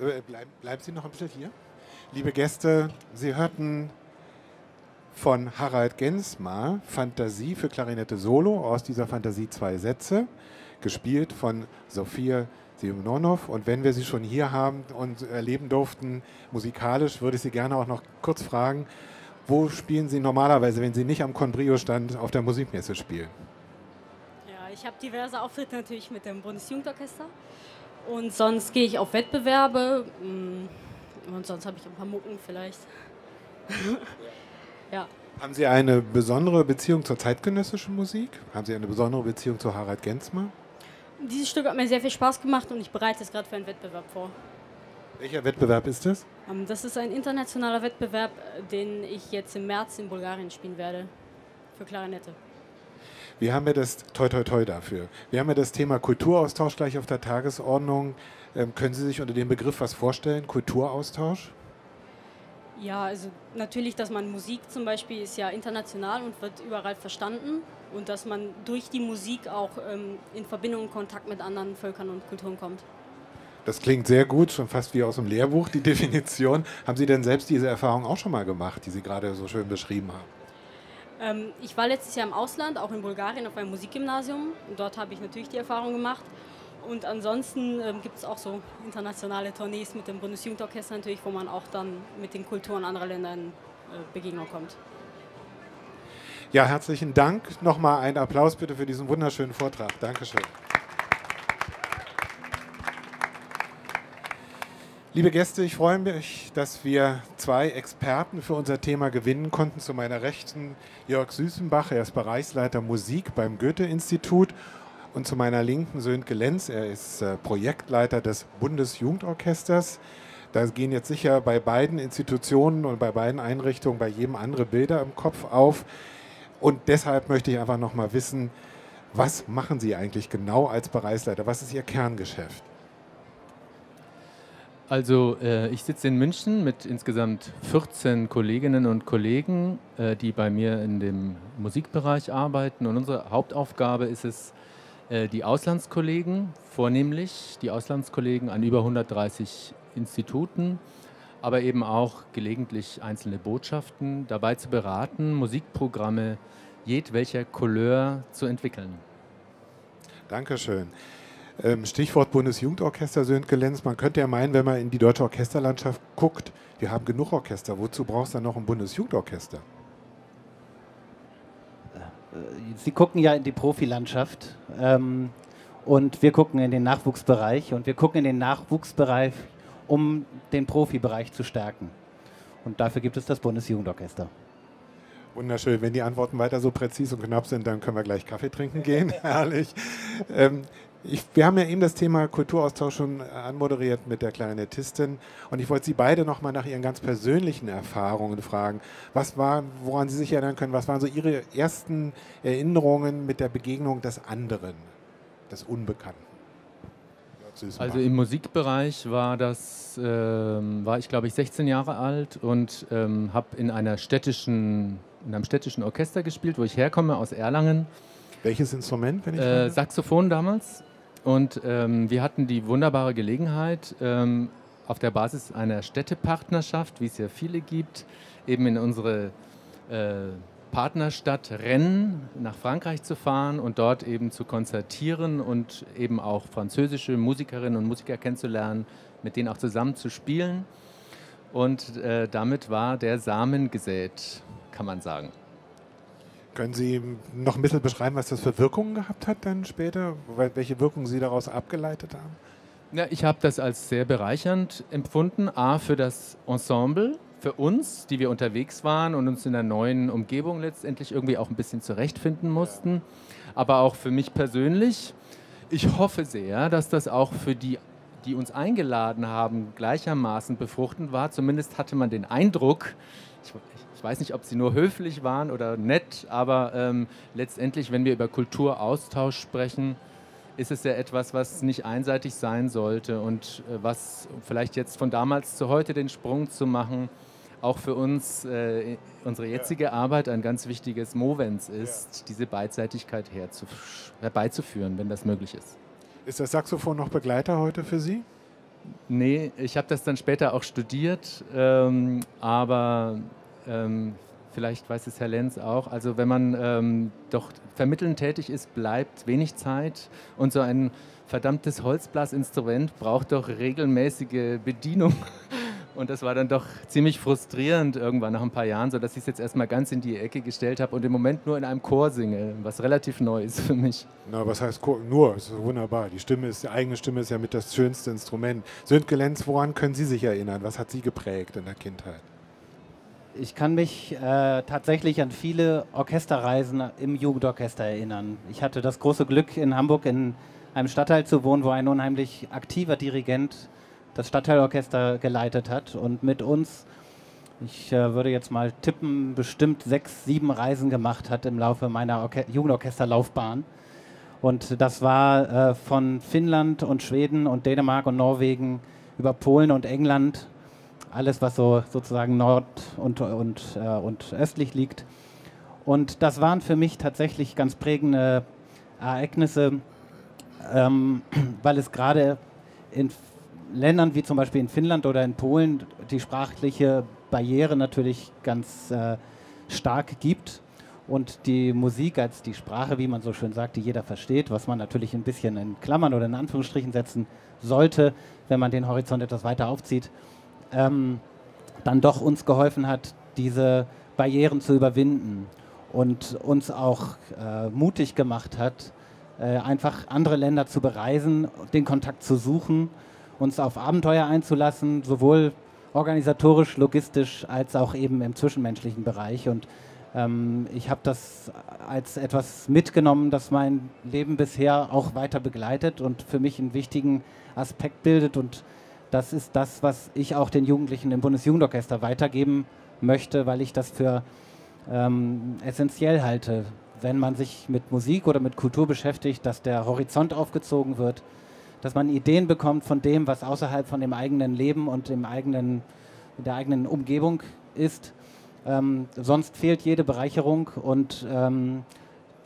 Äh, bleiben, bleiben Sie noch ein bisschen hier. Liebe Gäste, Sie hörten von Harald Gensmar Fantasie für Klarinette Solo, aus dieser Fantasie zwei Sätze, gespielt von Sophia Simonov. Und wenn wir Sie schon hier haben und erleben durften, musikalisch, würde ich Sie gerne auch noch kurz fragen, wo spielen Sie normalerweise, wenn Sie nicht am Conbrio-Stand auf der Musikmesse spielen? Ja, ich habe diverse Auftritte natürlich mit dem Bundesjugendorchester. Und sonst gehe ich auf Wettbewerbe. Mm, und sonst habe ich ein paar Mucken vielleicht. ja. Haben Sie eine besondere Beziehung zur zeitgenössischen Musik? Haben Sie eine besondere Beziehung zu Harald Gensmer? Dieses Stück hat mir sehr viel Spaß gemacht und ich bereite es gerade für einen Wettbewerb vor. Welcher Wettbewerb ist das? Ähm, das ist ein internationaler Wettbewerb, den ich jetzt im März in Bulgarien spielen werde. Für Klarinette. Wir haben ja das, toi toi toi dafür, wir haben ja das Thema Kulturaustausch gleich auf der Tagesordnung. Ähm, können Sie sich unter dem Begriff was vorstellen, Kulturaustausch? Ja, also natürlich, dass man Musik zum Beispiel ist ja international und wird überall verstanden und dass man durch die Musik auch ähm, in Verbindung und Kontakt mit anderen Völkern und Kulturen kommt. Das klingt sehr gut, schon fast wie aus dem Lehrbuch, die Definition. Haben Sie denn selbst diese Erfahrung auch schon mal gemacht, die Sie gerade so schön beschrieben haben? Ähm, ich war letztes Jahr im Ausland, auch in Bulgarien, auf einem Musikgymnasium. Dort habe ich natürlich die Erfahrung gemacht. Und ansonsten ähm, gibt es auch so internationale Tournees mit dem Bundesjugendorchester natürlich, wo man auch dann mit den Kulturen anderer Länder in äh, Begegnung kommt. Ja, herzlichen Dank. Nochmal einen Applaus bitte für diesen wunderschönen Vortrag. Dankeschön. Liebe Gäste, ich freue mich, dass wir zwei Experten für unser Thema gewinnen konnten. Zu meiner Rechten Jörg Süßenbach, er ist Bereichsleiter Musik beim Goethe-Institut. Und zu meiner Linken Sönke Lenz, er ist äh, Projektleiter des Bundesjugendorchesters. Da gehen jetzt sicher bei beiden Institutionen und bei beiden Einrichtungen bei jedem andere Bilder im Kopf auf. Und deshalb möchte ich einfach noch mal wissen, Was machen Sie eigentlich genau als Bereichsleiter? Was ist Ihr Kerngeschäft? Also äh, ich sitze in München mit insgesamt 14 Kolleginnen und Kollegen, äh, die bei mir in dem Musikbereich arbeiten. Und unsere Hauptaufgabe ist es, äh, die Auslandskollegen, vornehmlich die Auslandskollegen an über 130 Instituten, aber eben auch gelegentlich einzelne Botschaften dabei zu beraten, Musikprogramme jedwelcher Couleur zu entwickeln. Dankeschön. Ähm, Stichwort Bundesjugendorchester Sönke-Lenz. Man könnte ja meinen, wenn man in die deutsche Orchesterlandschaft guckt, wir haben genug Orchester. Wozu brauchst du dann noch ein Bundesjugendorchester? Äh, Sie gucken ja in die Profilandschaft ähm, und wir gucken in den Nachwuchsbereich und wir gucken in den Nachwuchsbereich, um den Profibereich zu stärken. Und dafür gibt es das Bundesjugendorchester. Wunderschön. Wenn die Antworten weiter so präzise und knapp sind, dann können wir gleich Kaffee trinken gehen. Herrlich. Ähm, ich, wir haben ja eben das Thema Kulturaustausch schon anmoderiert mit der Klarinettistin und ich wollte Sie beide nochmal nach Ihren ganz persönlichen Erfahrungen fragen. Was war, woran Sie sich erinnern können, was waren so Ihre ersten Erinnerungen mit der Begegnung des anderen, des Unbekannten? Also im Musikbereich war das, äh, war ich glaube ich 16 Jahre alt und ähm, habe in einer städtischen, in einem städtischen Orchester gespielt, wo ich herkomme aus Erlangen. Welches Instrument, wenn ich äh, Saxophon damals. Und ähm, wir hatten die wunderbare Gelegenheit, ähm, auf der Basis einer Städtepartnerschaft, wie es ja viele gibt, eben in unsere äh, Partnerstadt Rennes nach Frankreich zu fahren und dort eben zu konzertieren und eben auch französische Musikerinnen und Musiker kennenzulernen, mit denen auch zusammen zu spielen. Und äh, damit war der Samen gesät, kann man sagen. Können Sie noch ein bisschen beschreiben, was das für Wirkungen gehabt hat dann später? Welche Wirkungen Sie daraus abgeleitet haben? Ja, ich habe das als sehr bereichernd empfunden. A, für das Ensemble, für uns, die wir unterwegs waren und uns in der neuen Umgebung letztendlich irgendwie auch ein bisschen zurechtfinden mussten. Aber auch für mich persönlich. Ich hoffe sehr, dass das auch für die, die uns eingeladen haben, gleichermaßen befruchtend war. Zumindest hatte man den Eindruck, ich, weiß nicht, ob sie nur höflich waren oder nett, aber ähm, letztendlich, wenn wir über Kulturaustausch sprechen, ist es ja etwas, was nicht einseitig sein sollte und äh, was vielleicht jetzt von damals zu heute den Sprung zu machen, auch für uns, äh, unsere jetzige ja. Arbeit, ein ganz wichtiges Movens ist, ja. diese Beidseitigkeit herbeizuführen, wenn das möglich ist. Ist das Saxophon noch Begleiter heute für Sie? Nee, ich habe das dann später auch studiert, ähm, aber ähm, vielleicht weiß es Herr Lenz auch, also wenn man ähm, doch vermittelnd tätig ist, bleibt wenig Zeit und so ein verdammtes Holzblasinstrument braucht doch regelmäßige Bedienung. Und das war dann doch ziemlich frustrierend irgendwann nach ein paar Jahren, sodass ich es jetzt erstmal ganz in die Ecke gestellt habe und im Moment nur in einem Chor singe, was relativ neu ist für mich. Na, was heißt Chor? Nur? Ist wunderbar. Die Stimme ist, die eigene Stimme ist ja mit das schönste Instrument. Sönke Lenz, woran können Sie sich erinnern? Was hat Sie geprägt in der Kindheit? Ich kann mich äh, tatsächlich an viele Orchesterreisen im Jugendorchester erinnern. Ich hatte das große Glück, in Hamburg in einem Stadtteil zu wohnen, wo ein unheimlich aktiver Dirigent das Stadtteilorchester geleitet hat und mit uns, ich äh, würde jetzt mal tippen, bestimmt sechs, sieben Reisen gemacht hat im Laufe meiner Orche Jugendorchesterlaufbahn. Und das war äh, von Finnland und Schweden und Dänemark und Norwegen über Polen und England alles, was so sozusagen nord- und, und, äh, und östlich liegt. Und das waren für mich tatsächlich ganz prägende Ereignisse, ähm, weil es gerade in Ländern wie zum Beispiel in Finnland oder in Polen die sprachliche Barriere natürlich ganz äh, stark gibt und die Musik als die Sprache, wie man so schön sagt, die jeder versteht, was man natürlich ein bisschen in Klammern oder in Anführungsstrichen setzen sollte, wenn man den Horizont etwas weiter aufzieht ähm, dann doch uns geholfen hat, diese Barrieren zu überwinden und uns auch äh, mutig gemacht hat, äh, einfach andere Länder zu bereisen, den Kontakt zu suchen, uns auf Abenteuer einzulassen, sowohl organisatorisch, logistisch als auch eben im zwischenmenschlichen Bereich. Und ähm, ich habe das als etwas mitgenommen, das mein Leben bisher auch weiter begleitet und für mich einen wichtigen Aspekt bildet und das ist das, was ich auch den Jugendlichen im Bundesjugendorchester weitergeben möchte, weil ich das für ähm, essentiell halte. wenn man sich mit Musik oder mit Kultur beschäftigt, dass der Horizont aufgezogen wird, dass man Ideen bekommt von dem, was außerhalb von dem eigenen Leben und dem eigenen, der eigenen Umgebung ist. Ähm, sonst fehlt jede Bereicherung und ähm,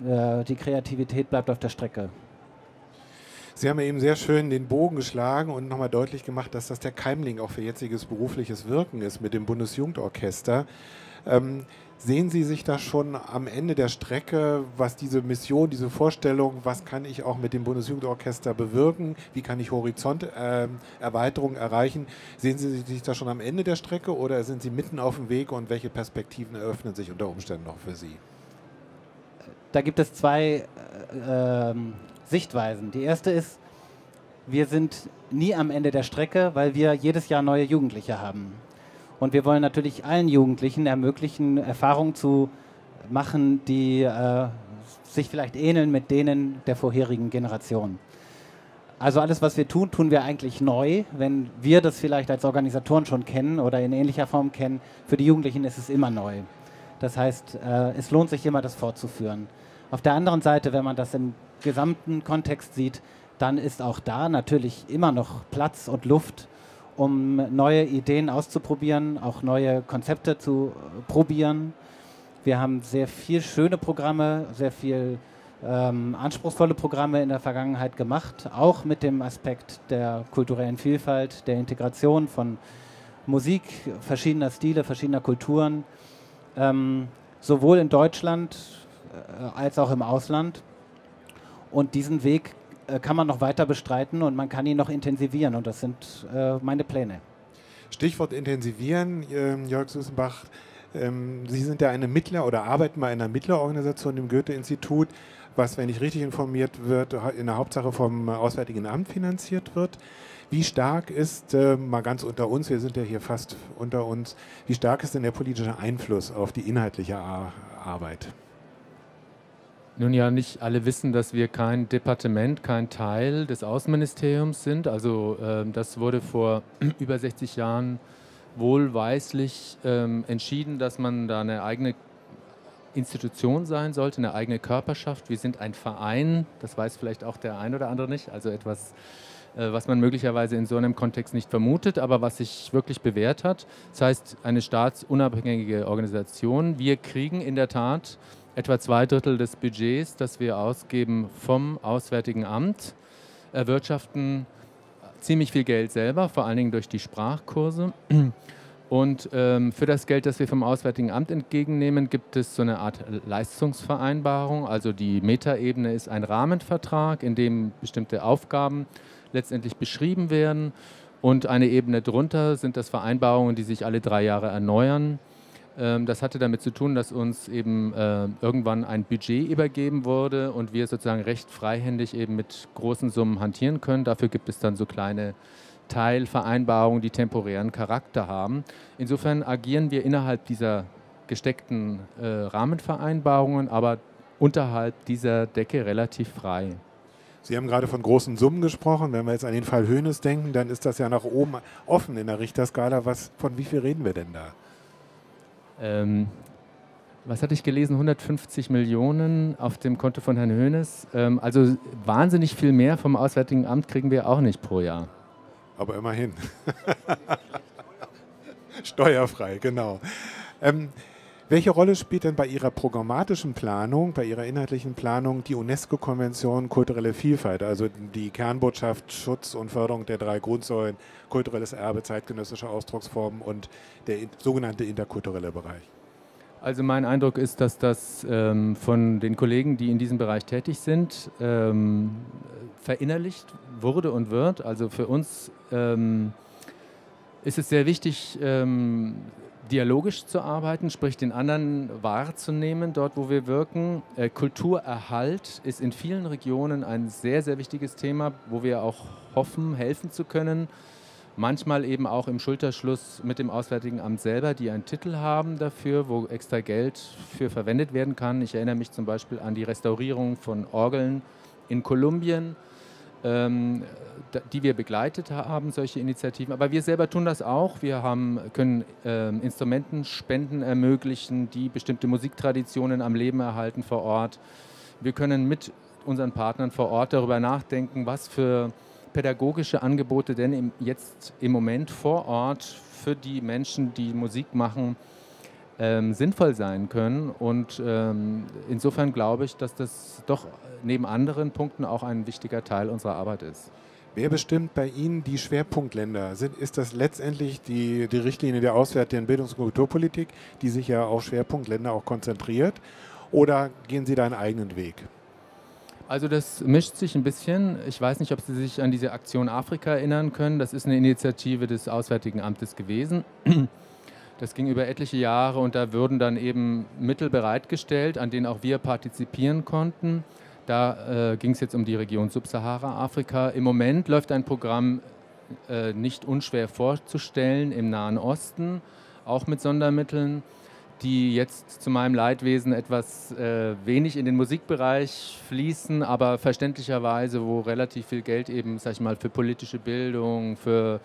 äh, die Kreativität bleibt auf der Strecke. Sie haben eben sehr schön den Bogen geschlagen und nochmal deutlich gemacht, dass das der Keimling auch für jetziges berufliches Wirken ist mit dem Bundesjugendorchester. Ähm, sehen Sie sich da schon am Ende der Strecke, was diese Mission, diese Vorstellung, was kann ich auch mit dem Bundesjugendorchester bewirken, wie kann ich Horizonterweiterung äh, erreichen? Sehen Sie sich da schon am Ende der Strecke oder sind Sie mitten auf dem Weg und welche Perspektiven eröffnen sich unter Umständen noch für Sie? Da gibt es zwei äh, ähm, Sichtweisen. Die erste ist, wir sind nie am Ende der Strecke, weil wir jedes Jahr neue Jugendliche haben. Und wir wollen natürlich allen Jugendlichen ermöglichen, Erfahrungen zu machen, die äh, sich vielleicht ähneln mit denen der vorherigen Generation. Also alles, was wir tun, tun wir eigentlich neu. Wenn wir das vielleicht als Organisatoren schon kennen oder in ähnlicher Form kennen, für die Jugendlichen ist es immer neu. Das heißt, äh, es lohnt sich immer, das fortzuführen. Auf der anderen Seite, wenn man das im gesamten Kontext sieht, dann ist auch da natürlich immer noch Platz und Luft, um neue Ideen auszuprobieren, auch neue Konzepte zu äh, probieren. Wir haben sehr viel schöne Programme, sehr viel ähm, anspruchsvolle Programme in der Vergangenheit gemacht, auch mit dem Aspekt der kulturellen Vielfalt, der Integration von Musik verschiedener Stile, verschiedener Kulturen, ähm, sowohl in Deutschland äh, als auch im Ausland. Und diesen Weg äh, kann man noch weiter bestreiten und man kann ihn noch intensivieren. Und das sind äh, meine Pläne. Stichwort intensivieren, äh, Jörg Susenbach. Ähm, Sie sind ja eine Mittler oder arbeiten bei einer Mittlerorganisation im Goethe-Institut, was, wenn ich richtig informiert wird, in der Hauptsache vom Auswärtigen Amt finanziert wird. Wie stark ist, äh, mal ganz unter uns, wir sind ja hier fast unter uns, wie stark ist denn der politische Einfluss auf die inhaltliche Ar Arbeit? Nun ja, nicht alle wissen, dass wir kein Departement, kein Teil des Außenministeriums sind. Also äh, das wurde vor über 60 Jahren wohlweislich ähm, entschieden, dass man da eine eigene Institution sein sollte, eine eigene Körperschaft. Wir sind ein Verein, das weiß vielleicht auch der ein oder andere nicht, also etwas, äh, was man möglicherweise in so einem Kontext nicht vermutet, aber was sich wirklich bewährt hat. Das heißt, eine staatsunabhängige Organisation. Wir kriegen in der Tat etwa zwei Drittel des Budgets, das wir ausgeben vom Auswärtigen Amt, erwirtschaften ziemlich viel Geld selber, vor allen Dingen durch die Sprachkurse. Und ähm, für das Geld, das wir vom Auswärtigen Amt entgegennehmen, gibt es so eine Art Leistungsvereinbarung. Also die Metaebene ist ein Rahmenvertrag, in dem bestimmte Aufgaben letztendlich beschrieben werden. Und eine Ebene drunter sind das Vereinbarungen, die sich alle drei Jahre erneuern. Ähm, das hatte damit zu tun, dass uns eben äh, irgendwann ein Budget übergeben wurde und wir sozusagen recht freihändig eben mit großen Summen hantieren können. Dafür gibt es dann so kleine Teilvereinbarungen, die temporären Charakter haben. Insofern agieren wir innerhalb dieser gesteckten äh, Rahmenvereinbarungen, aber unterhalb dieser Decke relativ frei. Sie haben gerade von großen Summen gesprochen. Wenn wir jetzt an den Fall Höhnes denken, dann ist das ja nach oben offen in der Richterskala. Was, von wie viel reden wir denn da? Ähm, was hatte ich gelesen? 150 Millionen auf dem Konto von Herrn Höhnes. Ähm, also wahnsinnig viel mehr vom Auswärtigen Amt kriegen wir auch nicht pro Jahr. Aber immerhin. Steuerfrei, genau. Ähm, welche Rolle spielt denn bei Ihrer programmatischen Planung, bei Ihrer inhaltlichen Planung die UNESCO-Konvention kulturelle Vielfalt, also die Kernbotschaft Schutz und Förderung der drei Grundsäulen, kulturelles Erbe, zeitgenössische Ausdrucksformen und der sogenannte interkulturelle Bereich? Also mein Eindruck ist, dass das ähm, von den Kollegen, die in diesem Bereich tätig sind, ähm, verinnerlicht wurde und wird. Also für uns ähm, ist es sehr wichtig, ähm, dialogisch zu arbeiten, sprich den anderen wahrzunehmen, dort wo wir wirken. Äh, Kulturerhalt ist in vielen Regionen ein sehr, sehr wichtiges Thema, wo wir auch hoffen, helfen zu können. Manchmal eben auch im Schulterschluss mit dem Auswärtigen Amt selber, die einen Titel haben dafür, wo extra Geld für verwendet werden kann. Ich erinnere mich zum Beispiel an die Restaurierung von Orgeln in Kolumbien die wir begleitet haben, solche Initiativen. Aber wir selber tun das auch. Wir haben, können äh, Instrumentenspenden ermöglichen, die bestimmte Musiktraditionen am Leben erhalten vor Ort. Wir können mit unseren Partnern vor Ort darüber nachdenken, was für pädagogische Angebote denn im, jetzt im Moment vor Ort für die Menschen, die Musik machen, ähm, sinnvoll sein können. Und ähm, insofern glaube ich, dass das doch neben anderen Punkten auch ein wichtiger Teil unserer Arbeit ist. Wer bestimmt bei Ihnen die Schwerpunktländer? Sind, ist das letztendlich die, die Richtlinie der Auswärtigen Bildungs- und Kulturpolitik, die sich ja auf Schwerpunktländer auch konzentriert? Oder gehen Sie da einen eigenen Weg? Also das mischt sich ein bisschen. Ich weiß nicht, ob Sie sich an diese Aktion Afrika erinnern können. Das ist eine Initiative des Auswärtigen Amtes gewesen. Das ging über etliche Jahre und da wurden dann eben Mittel bereitgestellt, an denen auch wir partizipieren konnten. Da äh, ging es jetzt um die Region Subsahara-Afrika. Im Moment läuft ein Programm äh, nicht unschwer vorzustellen im Nahen Osten, auch mit Sondermitteln die jetzt zu meinem Leidwesen etwas äh, wenig in den Musikbereich fließen, aber verständlicherweise, wo relativ viel Geld eben, sag ich mal, für politische Bildung, für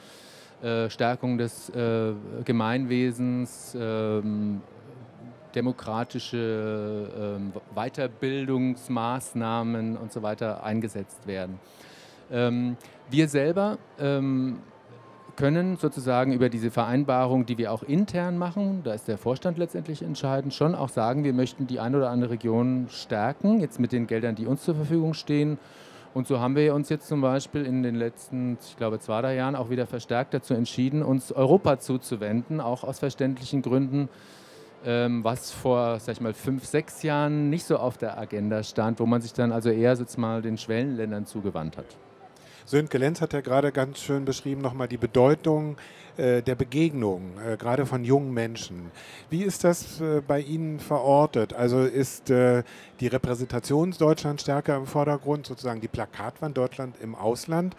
Stärkung des äh, Gemeinwesens, ähm, demokratische ähm, Weiterbildungsmaßnahmen und so weiter eingesetzt werden. Ähm, wir selber können sozusagen über diese Vereinbarung, die wir auch intern machen, da ist der Vorstand letztendlich entscheidend, schon auch sagen, wir möchten die eine oder andere Region stärken, jetzt mit den Geldern, die uns zur Verfügung stehen. Und so haben wir uns jetzt zum Beispiel in den letzten, ich glaube, zwei, drei Jahren auch wieder verstärkt dazu entschieden, uns Europa zuzuwenden, auch aus verständlichen Gründen, ähm, was vor, sag ich mal, fünf, sechs Jahren nicht so auf der Agenda stand, wo man sich dann also eher jetzt den Schwellenländern zugewandt hat. Sönke Lenz hat ja gerade ganz schön beschrieben, nochmal die Bedeutung äh, der Begegnung, äh, gerade von jungen Menschen. Wie ist das äh, bei Ihnen verortet? Also ist äh, die Repräsentation Deutschlands stärker im Vordergrund, sozusagen die Plakatwand Deutschland im Ausland?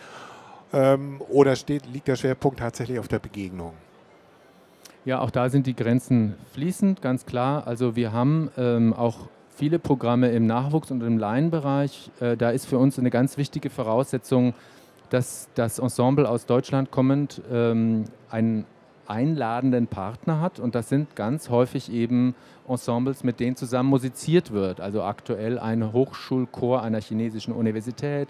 Ähm, oder steht, liegt der Schwerpunkt tatsächlich auf der Begegnung? Ja, auch da sind die Grenzen fließend, ganz klar. Also wir haben ähm, auch viele Programme im Nachwuchs- und im Laienbereich. Äh, da ist für uns eine ganz wichtige Voraussetzung, dass das Ensemble aus Deutschland kommend ähm, einen einladenden Partner hat und das sind ganz häufig eben Ensembles, mit denen zusammen musiziert wird. Also aktuell ein Hochschulchor einer chinesischen Universität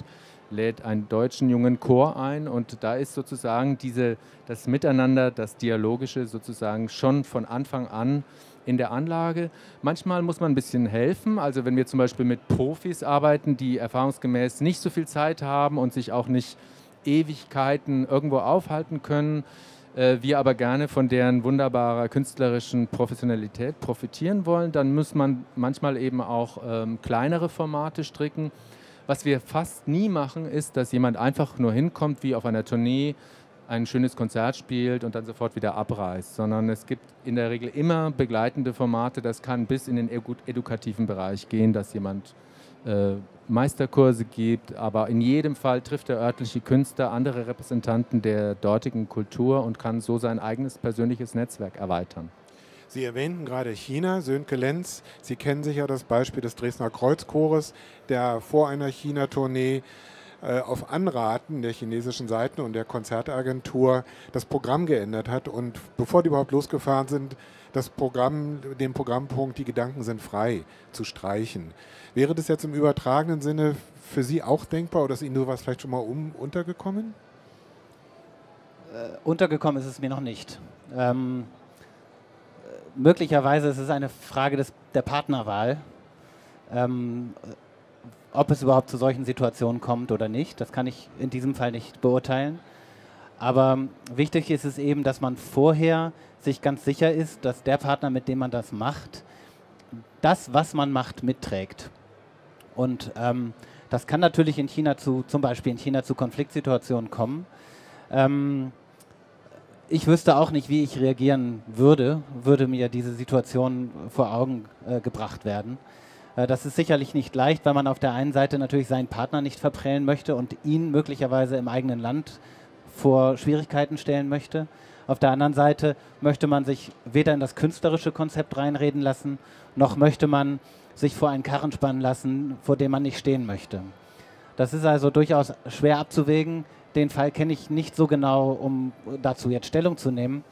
lädt einen deutschen jungen Chor ein und da ist sozusagen diese, das Miteinander, das Dialogische sozusagen schon von Anfang an in der Anlage. Manchmal muss man ein bisschen helfen. Also wenn wir zum Beispiel mit Profis arbeiten, die erfahrungsgemäß nicht so viel Zeit haben und sich auch nicht Ewigkeiten irgendwo aufhalten können, äh, wir aber gerne von deren wunderbarer künstlerischen Professionalität profitieren wollen, dann muss man manchmal eben auch ähm, kleinere Formate stricken. Was wir fast nie machen, ist, dass jemand einfach nur hinkommt, wie auf einer Tournee, ein schönes Konzert spielt und dann sofort wieder abreist, sondern es gibt in der Regel immer begleitende Formate. Das kann bis in den edukativen Bereich gehen, dass jemand äh, Meisterkurse gibt, aber in jedem Fall trifft der örtliche Künstler andere Repräsentanten der dortigen Kultur und kann so sein eigenes persönliches Netzwerk erweitern. Sie erwähnten gerade China, Sönke Lenz. Sie kennen sicher das Beispiel des Dresdner Kreuzchores, der vor einer China-Tournee äh, auf Anraten der chinesischen Seiten und der Konzertagentur das Programm geändert hat und bevor die überhaupt losgefahren sind, das Programm, den Programmpunkt Die Gedanken sind frei zu streichen. Wäre das jetzt im übertragenen Sinne für Sie auch denkbar oder ist Ihnen sowas vielleicht schon mal um, untergekommen? Äh, untergekommen ist es mir noch nicht. Ähm, äh, möglicherweise ist es eine Frage des, der Partnerwahl. Ähm, ob es überhaupt zu solchen Situationen kommt oder nicht, das kann ich in diesem Fall nicht beurteilen. Aber wichtig ist es eben, dass man vorher sich ganz sicher ist, dass der Partner, mit dem man das macht, das, was man macht, mitträgt. Und ähm, das kann natürlich in China zu, zum Beispiel in China zu Konfliktsituationen kommen. Ähm, ich wüsste auch nicht, wie ich reagieren würde, würde mir diese Situation vor Augen äh, gebracht werden. Äh, das ist sicherlich nicht leicht, weil man auf der einen Seite natürlich seinen Partner nicht verprellen möchte und ihn möglicherweise im eigenen Land vor Schwierigkeiten stellen möchte. Auf der anderen Seite möchte man sich weder in das künstlerische Konzept reinreden lassen, noch möchte man sich vor einen Karren spannen lassen, vor dem man nicht stehen möchte. Das ist also durchaus schwer abzuwägen. Den Fall kenne ich nicht so genau, um dazu jetzt Stellung zu nehmen.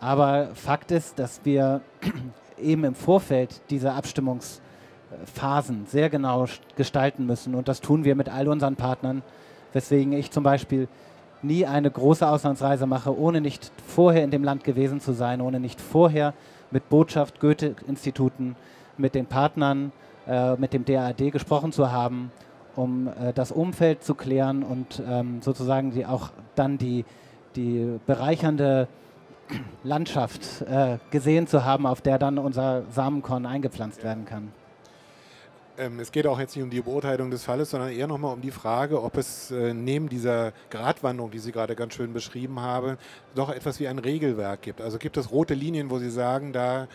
Aber Fakt ist, dass wir eben im Vorfeld dieser Abstimmungsphasen sehr genau gestalten müssen. Und das tun wir mit all unseren Partnern, weswegen ich zum Beispiel nie eine große Auslandsreise mache, ohne nicht vorher in dem Land gewesen zu sein, ohne nicht vorher mit Botschaft, Goethe-Instituten, mit den Partnern, äh, mit dem DAAD gesprochen zu haben, um äh, das Umfeld zu klären und ähm, sozusagen die auch dann die, die bereichernde Landschaft äh, gesehen zu haben, auf der dann unser Samenkorn eingepflanzt werden kann. Ähm, es geht auch jetzt nicht um die Beurteilung des Falles, sondern eher nochmal um die Frage, ob es äh, neben dieser Gratwanderung, die Sie gerade ganz schön beschrieben haben, doch etwas wie ein Regelwerk gibt. Also gibt es rote Linien, wo Sie sagen, da,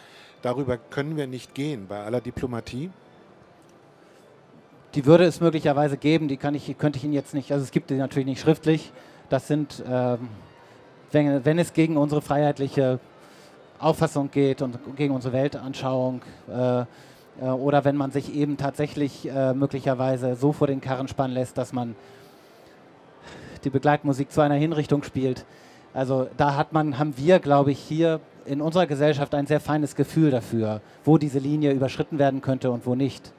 darüber können wir nicht gehen bei aller Diplomatie? Die würde es möglicherweise geben, die kann ich, könnte ich Ihnen jetzt nicht, also es gibt die natürlich nicht schriftlich. Das sind, ähm, wenn, wenn es gegen unsere freiheitliche Auffassung geht und gegen unsere Weltanschauung, äh, äh, oder wenn man sich eben tatsächlich äh, möglicherweise so vor den Karren spannen lässt, dass man die Begleitmusik zu einer Hinrichtung spielt. Also da hat man, haben wir, glaube ich, hier in unserer Gesellschaft ein sehr feines Gefühl dafür, wo diese Linie überschritten werden könnte und wo nicht.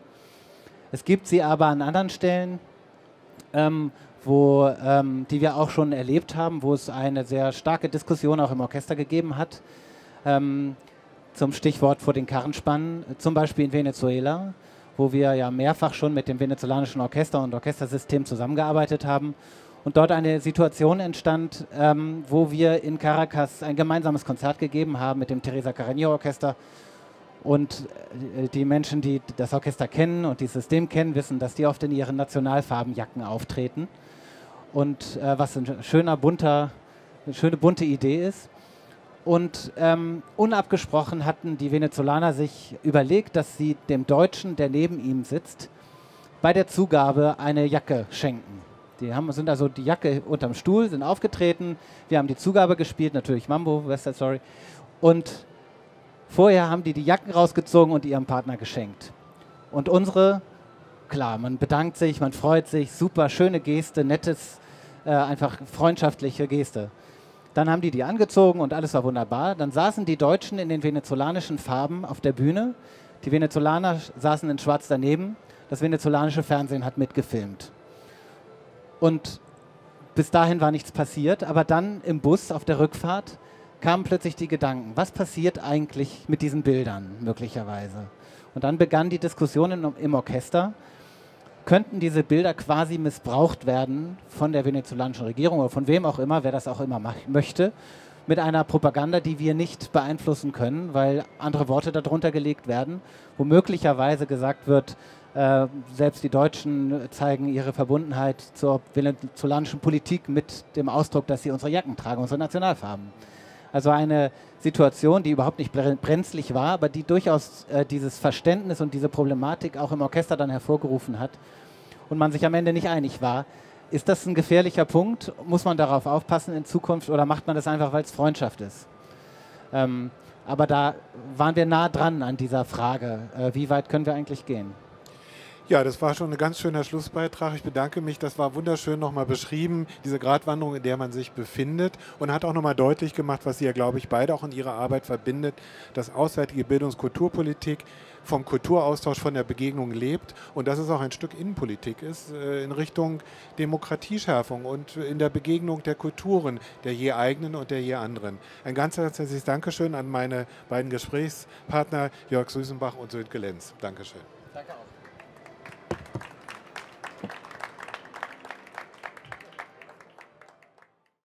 Es gibt sie aber an anderen Stellen, ähm, wo, ähm, die wir auch schon erlebt haben, wo es eine sehr starke Diskussion auch im Orchester gegeben hat. Ähm, zum Stichwort vor den Karren spannen, zum Beispiel in Venezuela, wo wir ja mehrfach schon mit dem venezolanischen Orchester und Orchestersystem zusammengearbeitet haben und dort eine Situation entstand, ähm, wo wir in Caracas ein gemeinsames Konzert gegeben haben mit dem Teresa Carreño Orchester. Und äh, die Menschen, die das Orchester kennen und dieses System kennen, wissen, dass die oft in ihren Nationalfarbenjacken auftreten. Und äh, was ein schöner, bunter, eine schöne bunte Idee ist. Und ähm, unabgesprochen hatten die Venezolaner sich überlegt, dass sie dem Deutschen, der neben ihm sitzt, bei der Zugabe eine Jacke schenken. Die haben, sind also die Jacke unterm Stuhl, sind aufgetreten. Wir haben die Zugabe gespielt, natürlich Mambo, West Side Story. Und vorher haben die die Jacken rausgezogen und ihrem Partner geschenkt. Und unsere, klar, man bedankt sich, man freut sich, super, schöne Geste, nettes, äh, einfach freundschaftliche Geste. Dann haben die die angezogen und alles war wunderbar. Dann saßen die Deutschen in den venezolanischen Farben auf der Bühne. Die Venezolaner saßen in Schwarz daneben. Das venezolanische Fernsehen hat mitgefilmt. Und bis dahin war nichts passiert, aber dann im Bus auf der Rückfahrt kamen plötzlich die Gedanken, was passiert eigentlich mit diesen Bildern möglicherweise? Und dann begann die Diskussion im, Orchester, könnten diese Bilder quasi missbraucht werden von der venezolanischen Regierung oder von wem auch immer, wer das auch immer möchte, mit einer Propaganda, die wir nicht beeinflussen können, weil andere Worte darunter gelegt werden, wo möglicherweise gesagt wird, äh, selbst die Deutschen zeigen ihre Verbundenheit zur venezolanischen Politik mit dem Ausdruck, dass sie unsere Jacken tragen, unsere Nationalfarben. Also eine Situation, die überhaupt nicht brenzlig war, aber die durchaus äh, dieses Verständnis und diese Problematik auch im Orchester dann hervorgerufen hat und man sich am Ende nicht einig war. Ist das ein gefährlicher Punkt? Muss man darauf aufpassen in Zukunft oder macht man das einfach, weil es Freundschaft ist? Ähm, aber da waren wir nah dran an dieser Frage, äh, wie weit können wir eigentlich gehen? Ja, das war schon ein ganz schöner Schlussbeitrag. Ich bedanke mich. Das war wunderschön nochmal beschrieben, diese Gratwanderung, in der man sich befindet. Und hat auch nochmal deutlich gemacht, was Sie ja, glaube ich, beide auch in Ihrer Arbeit verbindet, dass auswärtige Bildungs- und Kulturpolitik vom Kulturaustausch, von der Begegnung lebt und dass es auch ein Stück Innenpolitik ist äh, in Richtung Demokratieschärfung und in der Begegnung der Kulturen, der je eigenen und der je anderen. Ein ganz herzliches Dankeschön an meine beiden Gesprächspartner Jörg Süßenbach und Sönke Lenz. Dankeschön. Danke auch.